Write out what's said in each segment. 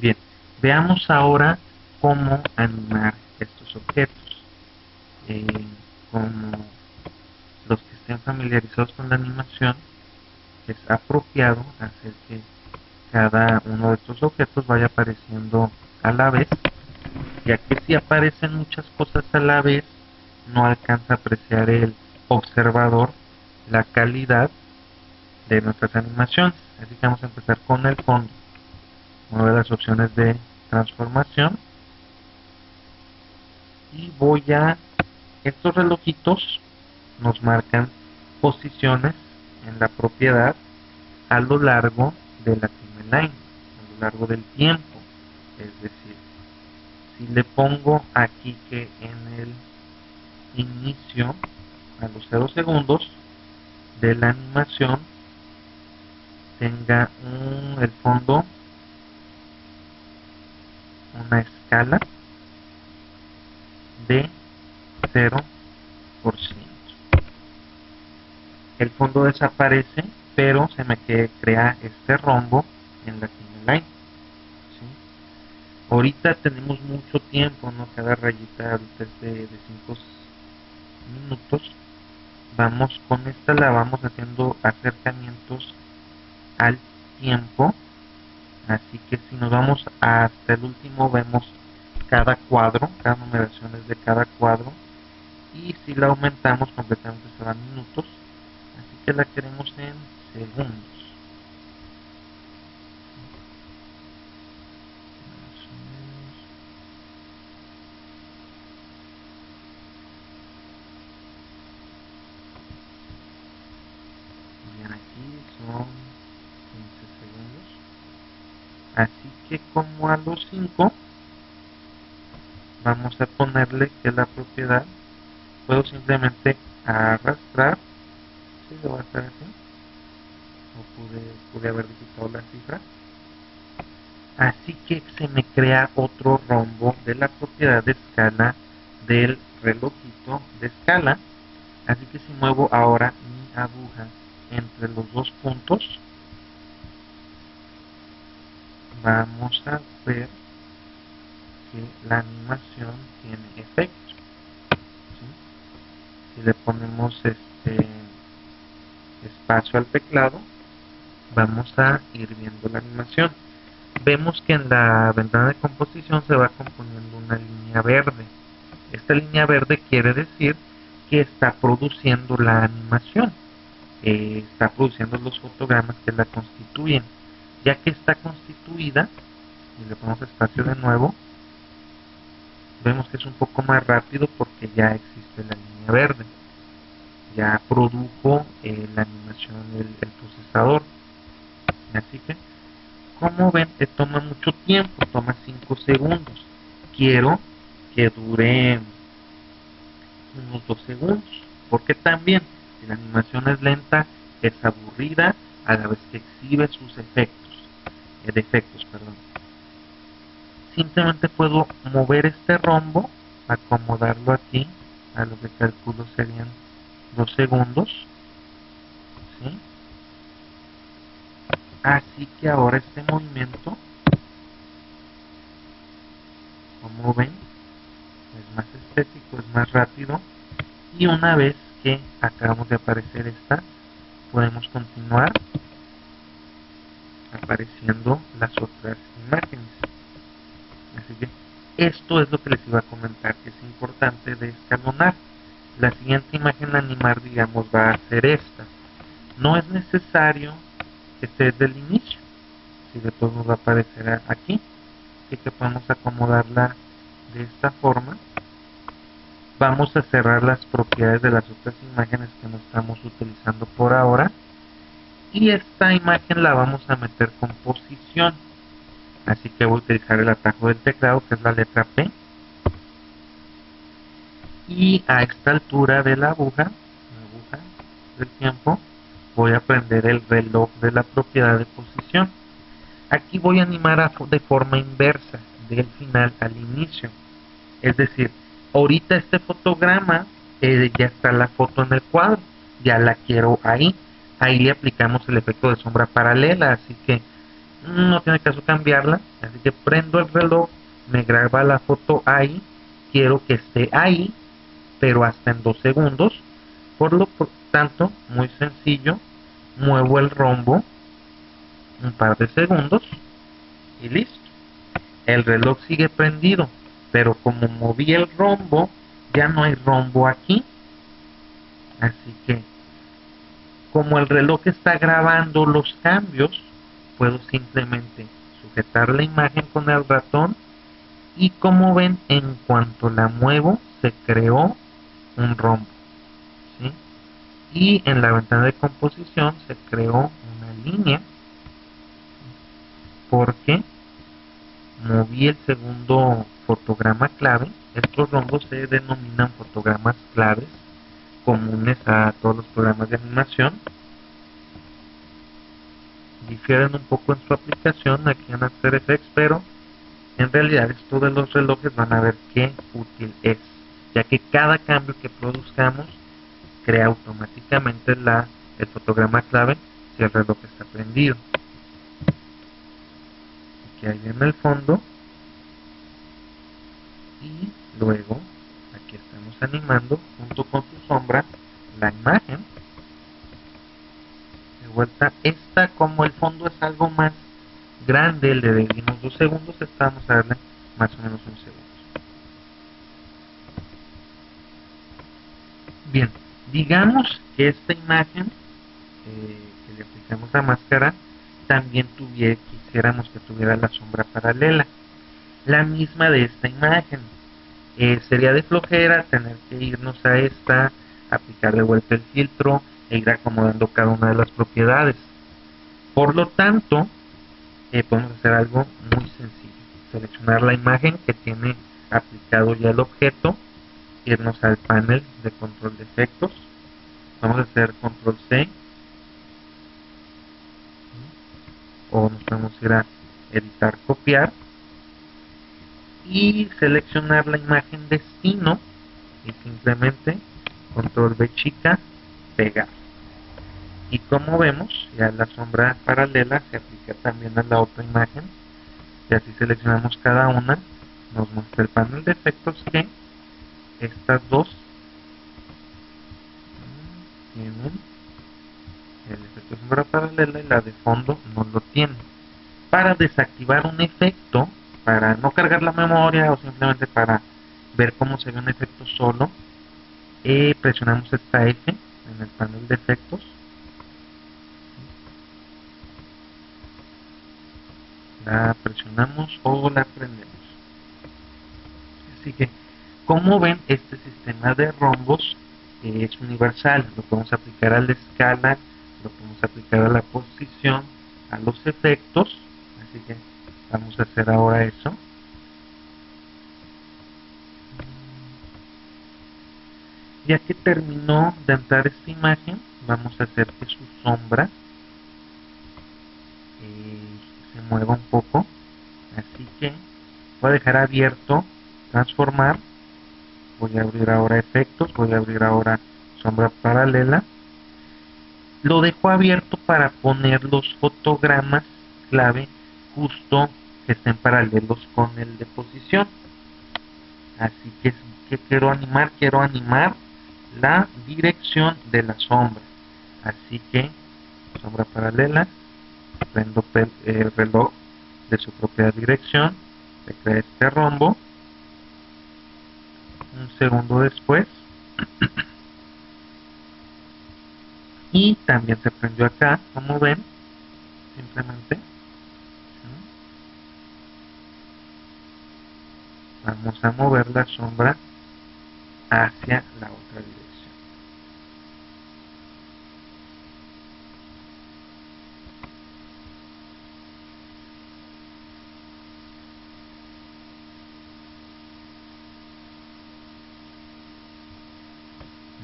Bien, veamos ahora cómo animar estos objetos. Eh, como los que estén familiarizados con la animación, es apropiado hacer que cada uno de estos objetos vaya apareciendo a la vez, ya que si aparecen muchas cosas a la vez, no alcanza a apreciar el observador la calidad de nuestras animaciones. Así que vamos a empezar con el fondo. Mueve las opciones de transformación. Y voy a... Estos relojitos nos marcan posiciones en la propiedad a lo largo de la timeline, a lo largo del tiempo. Es decir, si le pongo aquí que en el inicio, a los 0 segundos de la animación, tenga un, el fondo una escala de 0%. El fondo desaparece, pero se me crea este rombo en la timeline. ¿sí? Ahorita tenemos mucho tiempo, ¿no? Cada rayita ahorita es de 5 minutos. Vamos con esta, la vamos haciendo acercamientos al tiempo así que si nos vamos hasta el último vemos cada cuadro cada numeración es de cada cuadro y si la aumentamos completamente será minutos. Así que la queremos en segundos que como a los 5 vamos a ponerle que la propiedad puedo simplemente arrastrar si lo va a hacer así. O pude, pude haber digitado la cifra. Así que se me crea otro rombo de la propiedad de escala del relojito de escala. Así que si muevo ahora mi aguja entre los dos puntos vamos a ver que la animación tiene efecto si le ponemos este espacio al teclado vamos a ir viendo la animación. Vemos que en la ventana de composición se va componiendo una línea verde. Esta línea verde quiere decir que está produciendo la animación eh, está produciendo los fotogramas que la constituyen ya que está constituida, y le ponemos espacio de nuevo, vemos que es un poco más rápido porque ya existe la línea verde. Ya produjo eh, la animación el, el, procesador. Así que, como ven, te toma mucho tiempo, toma 5 segundos. Quiero que dure unos 2 segundos. Porque también, si la animación es lenta, es aburrida a la vez que exhibe sus efectos de efectos, perdón. Simplemente puedo mover este rombo, acomodarlo aquí, a lo que calculo serían dos segundos. ¿sí? Así que ahora este movimiento, como ven, es más estético, es más rápido. Y una vez que acabamos de aparecer esta, podemos continuar apareciendo las otras imágenes. Así que esto es lo que les iba a comentar, que es importante de escalonar. La siguiente imagen a animar, digamos, va a ser esta. No es necesario que esté desde el inicio. Si de todos nos va a aparecer aquí. Así que podemos acomodarla de esta forma. Vamos a cerrar las propiedades de las otras imágenes que no estamos utilizando por ahora y esta imagen la vamos a meter con posición. Así que voy a utilizar el atajo del teclado que es la letra P. Y a esta altura de la aguja, aguja del tiempo voy a prender el reloj de la propiedad de posición. Aquí voy a animar de forma inversa del final al inicio. Es decir ahorita este fotograma eh, ya está la foto en el cuadro ya la quiero ahí ahí aplicamos el efecto de sombra paralela, así que no tiene caso cambiarla, así que prendo el reloj, me graba la foto ahí, quiero que esté ahí, pero hasta en dos segundos, por lo tanto, muy sencillo, muevo el rombo un par de segundos y listo. El reloj sigue prendido, pero como moví el rombo, ya no hay rombo aquí. Así que, como el reloj está grabando los cambios, puedo simplemente sujetar la imagen con el ratón y como ven, en cuanto la muevo, se creó un rombo. Y en la ventana de composición se creó una línea porque moví el segundo fotograma clave. Estos rombos se denominan fotogramas claves comunes a todos los programas de animación. Difieren un poco en su aplicación aquí en After Effects, pero en realidad esto de los relojes van a ver qué útil es, ya que cada cambio que produzcamos crea automáticamente la, el fotograma clave si el reloj está prendido que hay en el fondo y luego aquí estamos animando junto con su sombra la imagen de vuelta. Esta como el fondo es algo más grande el de unos dos segundos estamos a darle más o menos un segundo. Bien digamos que esta imagen eh, que le aplicamos la máscara también tuviera, quisiéramos que tuviera la sombra paralela, la misma de esta imagen. Eh, sería de flojera tener que irnos a esta, aplicar de vuelta el filtro e ir acomodando cada una de las propiedades. Por lo tanto, eh, podemos hacer algo muy sencillo. Seleccionar la imagen que tiene aplicado ya el objeto, irnos al panel de control de efectos, vamos a hacer control C o nos podemos ir a editar copiar y seleccionar la imagen destino y simplemente control B chica pegar y como vemos ya la sombra paralela se aplica también a la otra imagen y así seleccionamos cada una nos muestra el panel de efectos que estas dos tienen el efecto sombra paralela y la de fondo no lo tiene. Para desactivar un efecto, para no cargar la memoria o simplemente para ver cómo se ve un efecto solo, eh, presionamos esta F en el panel de efectos. La presionamos o la prendemos. Así que, como ven, este sistema de rombos es universal. Lo podemos aplicar a la escala lo podemos aplicar a la posición, a los efectos, así que vamos a hacer ahora eso. Ya que terminó de entrar esta imagen, vamos a hacer que su sombra eh, se mueva un poco, así que voy a dejar abierto transformar, voy a abrir ahora efectos, voy a abrir ahora sombra paralela. Lo dejo abierto para poner los fotogramas clave justo que estén paralelos con el de posición. Así que, que quiero animar quiero animar la dirección de la sombra. Así que sombra paralela prendo el reloj de su propia dirección se crea este rombo. Un segundo después y también se prendió acá como ven simplemente vamos a mover la sombra hacia la otra dirección.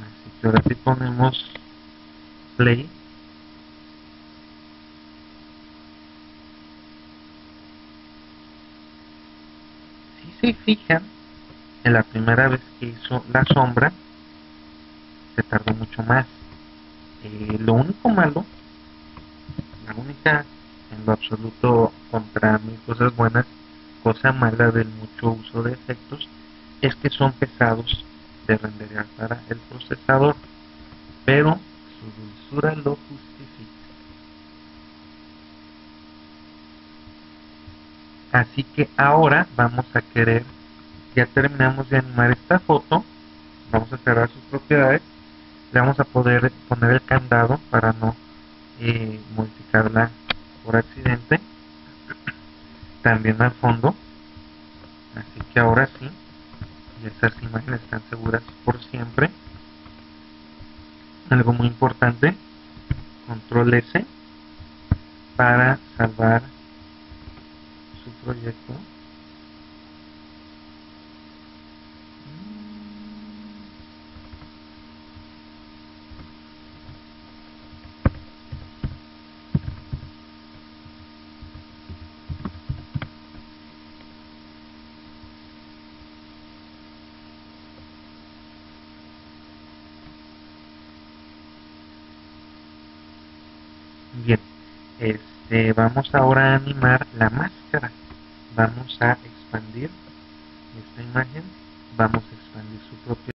Así que ahora sí ponemos play si se fijan en la primera vez que hizo la sombra se tardó mucho más eh, lo único malo la única en lo absoluto contra mil cosas buenas, cosa mala del mucho uso de efectos, es que son pesados de renderear para el procesador, pero su dulzura lo justifica. Así que ahora vamos a querer, ya terminamos de animar esta foto, vamos a cerrar sus propiedades, le vamos a poder poner el candado para no eh, modificarla por accidente, también al fondo, así que ahora sí, y estas imágenes están seguras por siempre. Algo muy importante, control S para salvar proyecto. Bien, este, vamos ahora a animar la máscara. Vamos a expandir esta imagen, vamos a expandir su propio